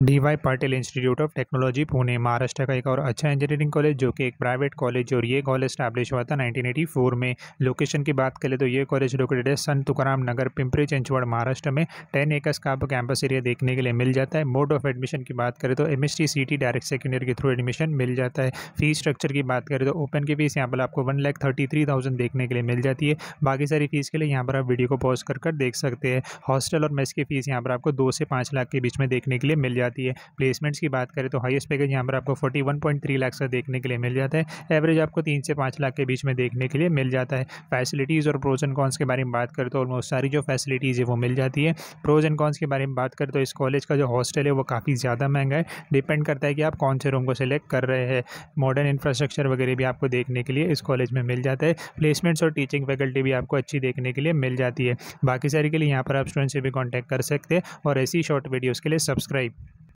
D Y Patil institute of technology, Pune, Maharashtra का एक और अच्छा इंजीनियरिंग कॉलेज जो कि एक प्राइवेट कॉलेज और ये कॉलेज स्टैब्लिश हुआ था 1984 में। लोकेशन की बात करें तो ये कॉलेज लोकेटेड है संत तुकाराम नगर, पिंपरी चिंचवड़, महाराष्ट्र में। टेन एकर्स का आपको कैंपस एरिया देखने के लिए मिल जाता है। मोड ऑफ़ एडमिशन की बात करें तो M S direct second year के थ्रू एडमिशन मिल जाता है। फ़ीस स्ट्रक्चर की बात करें तो ओपन की फ़ीस यहाँ पर आपको one lakh thirty three thousand देखने के लिए मिल जाती है। बाकी सारी फ़ीस के लिए यहाँ पर आप वीडियो को पॉज कर देख सकते हैं। हॉस्टल और मेस की फ़ीस यहाँ पर आपको दो से पाँच लाख के बीच में देखने के लिए मिल जाती है। प्लेसमेंट प्लेसमेंट्स की बात करें तो हाईएस्ट पैकेज यहाँ पर आपको forty one point three lakh से देखने के लिए मिल जाता है। एवरेज आपको तीन से पाँच लाख के बीच में देखने के लिए मिल जाता है। फैसिलिटीज़ और प्रोज एंड कॉन्स के बारे में बात करें तो ऑलमोस्ट सारी जो फैसिलिटीज़ है वो मिल जाती है। प्रोज एंड कॉन्स के बारे में बात करें तो इस कॉलेज का जो हॉस्टल है वो काफ़ी ज़्यादा महँगा है। डिपेंड करता है कि आप कौन से रूम को सिलेक्ट कर रहे हैं। मॉडर्न इंफ्रास्ट्रक्चर वगैरह भी आपको देखने के लिए इस कॉलेज में मिल जाता है। प्लेसमेंट्स और टीचिंग फैकल्टी भी आपको अच्छी देखने के लिए मिल जाती है। बाकी सारी के लिए यहाँ पर आप स्टूडेंट से भी कॉन्टैक्ट कर सकते हैं और ऐसी शॉर्ट वीडियोज़ के लिए सब्सक्राइब